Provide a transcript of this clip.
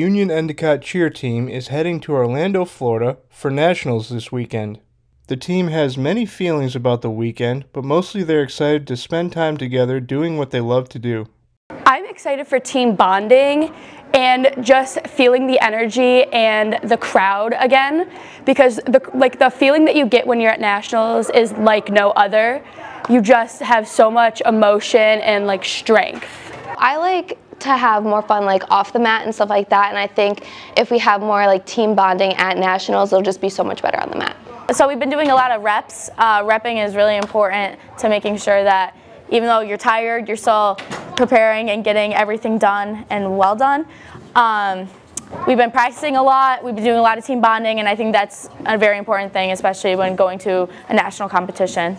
Union Endicott cheer team is heading to Orlando, Florida for nationals this weekend. The team has many feelings about the weekend, but mostly they're excited to spend time together doing what they love to do. I'm excited for team bonding and just feeling the energy and the crowd again because the like the feeling that you get when you're at nationals is like no other. You just have so much emotion and like strength. I like to have more fun like off the mat and stuff like that and I think if we have more like team bonding at nationals it'll just be so much better on the mat. So we've been doing a lot of reps. Uh, repping is really important to making sure that even though you're tired, you're still preparing and getting everything done and well done. Um, we've been practicing a lot, we've been doing a lot of team bonding, and I think that's a very important thing, especially when going to a national competition.